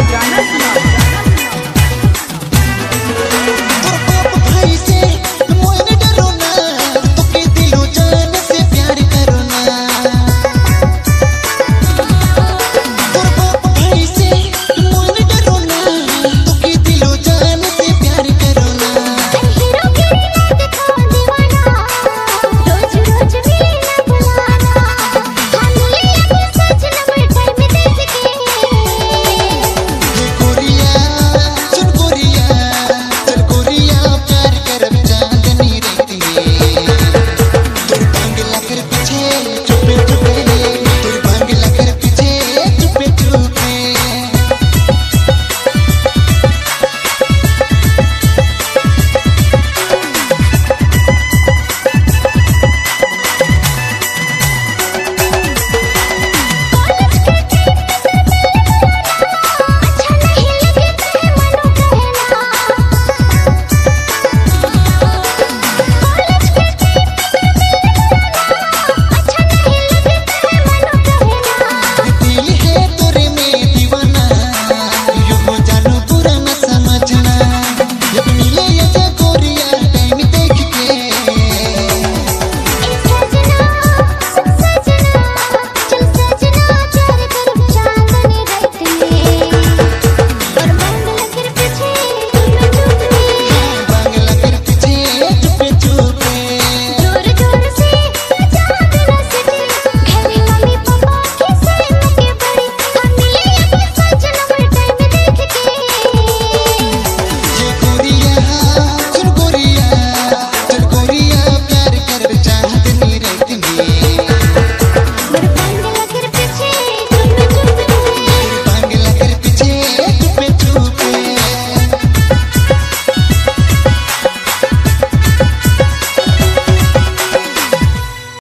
गाना सुनाबो